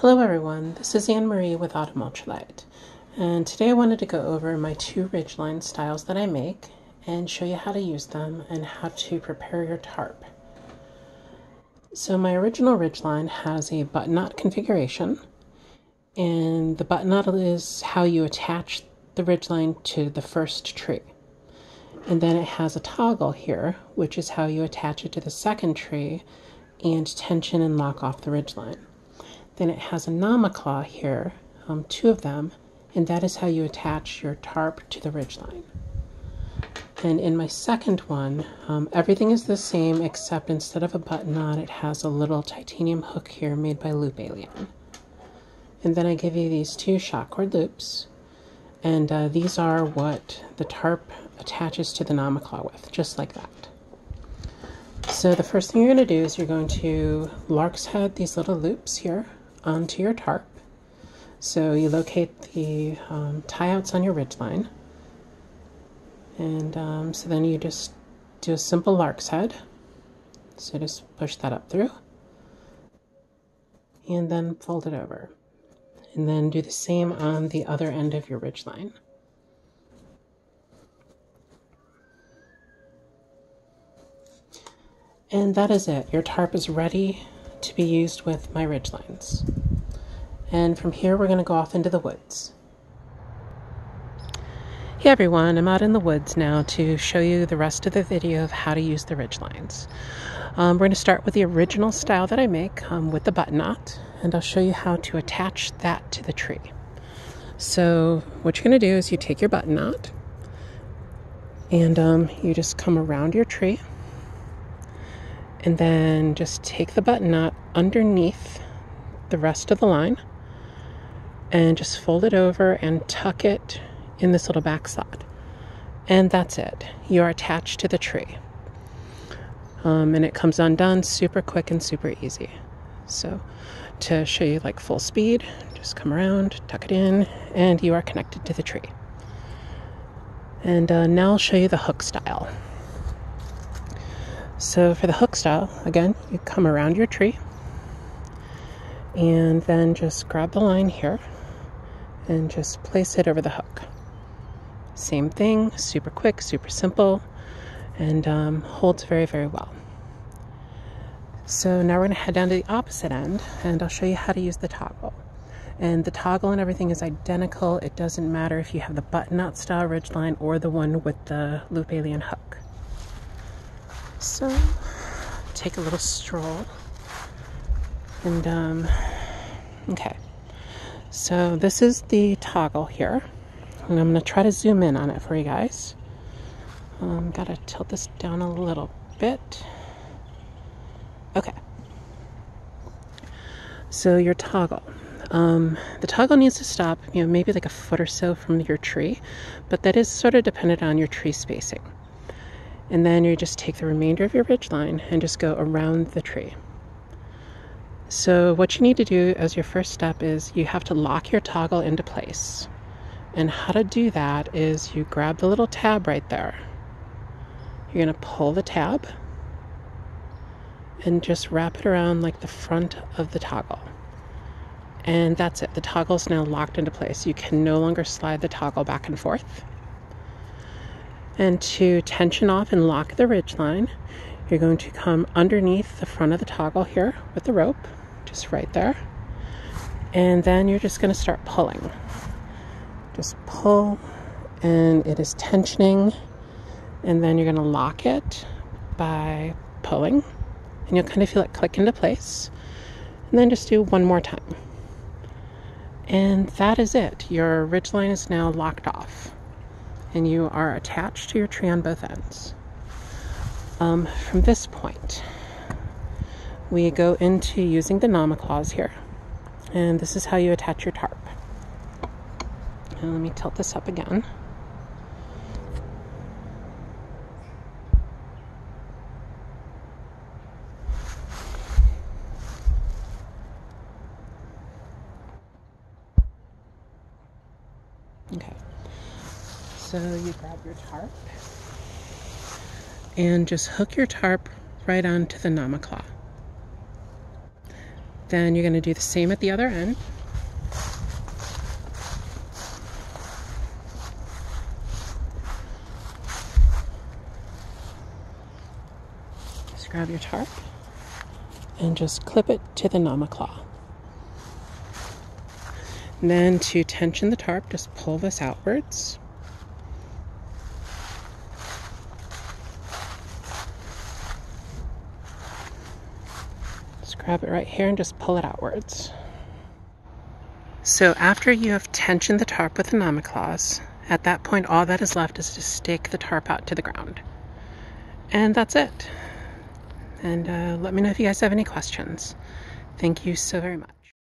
Hello everyone, this is Anne Marie with Autumn Ultralight, and today I wanted to go over my two ridgeline styles that I make and show you how to use them and how to prepare your tarp. So my original ridgeline has a button knot configuration, and the button knot is how you attach the ridgeline to the first tree. And then it has a toggle here, which is how you attach it to the second tree and tension and lock off the ridgeline. Then it has a Namaclaw here, um, two of them, and that is how you attach your tarp to the ridgeline. And in my second one, um, everything is the same except instead of a button knot, it has a little titanium hook here made by Loop Alien. And then I give you these two shock cord loops, and uh, these are what the tarp attaches to the Namaclaw with, just like that. So the first thing you're going to do is you're going to lark's head these little loops here onto your tarp. So you locate the um, tie outs on your ridge line. And um, so then you just do a simple lark's head. So just push that up through. And then fold it over. And then do the same on the other end of your ridge line. And that is it. Your tarp is ready to be used with my ridge lines. And from here, we're going to go off into the woods. Hey everyone, I'm out in the woods now to show you the rest of the video of how to use the ridge lines. Um, we're going to start with the original style that I make um, with the button knot, and I'll show you how to attach that to the tree. So, what you're going to do is you take your button knot and um, you just come around your tree and then just take the button knot underneath the rest of the line and just fold it over and tuck it in this little back slot. And that's it. You're attached to the tree. Um, and it comes undone super quick and super easy. So, to show you like full speed, just come around, tuck it in, and you are connected to the tree. And uh, now I'll show you the hook style. So for the hook style, again, you come around your tree and then just grab the line here and just place it over the hook. Same thing, super quick, super simple, and um, holds very, very well. So now we're going to head down to the opposite end and I'll show you how to use the toggle. And the toggle and everything is identical. It doesn't matter if you have the button knot style ridge line or the one with the loop alien hook. So, take a little stroll. And, um, okay. So, this is the toggle here. And I'm going to try to zoom in on it for you guys. Um, gotta tilt this down a little bit. Okay. So, your toggle. Um, the toggle needs to stop, you know, maybe like a foot or so from your tree, but that is sort of dependent on your tree spacing. And then you just take the remainder of your ridge line and just go around the tree. So, what you need to do as your first step is you have to lock your toggle into place. And how to do that is you grab the little tab right there. You're going to pull the tab and just wrap it around like the front of the toggle. And that's it. The toggle is now locked into place. You can no longer slide the toggle back and forth. And to tension off and lock the ridge line, you're going to come underneath the front of the toggle here with the rope, just right there. And then you're just going to start pulling. Just pull, and it is tensioning. And then you're going to lock it by pulling, and you'll kind of feel it click into place. And then just do one more time. And that is it. Your ridge line is now locked off and you are attached to your tree on both ends. Um, from this point, we go into using the Namaclaws here, and this is how you attach your tarp. Let me tilt this up again. Okay. So you grab your tarp and just hook your tarp right onto the Namaclaw. Then you're going to do the same at the other end. Just grab your tarp and just clip it to the Namaclaw. And then to tension the tarp, just pull this outwards. Just grab it right here and just pull it outwards. So after you have tensioned the tarp with the Namaclaws, at that point all that is left is to stake the tarp out to the ground. And that's it. And uh, let me know if you guys have any questions. Thank you so very much.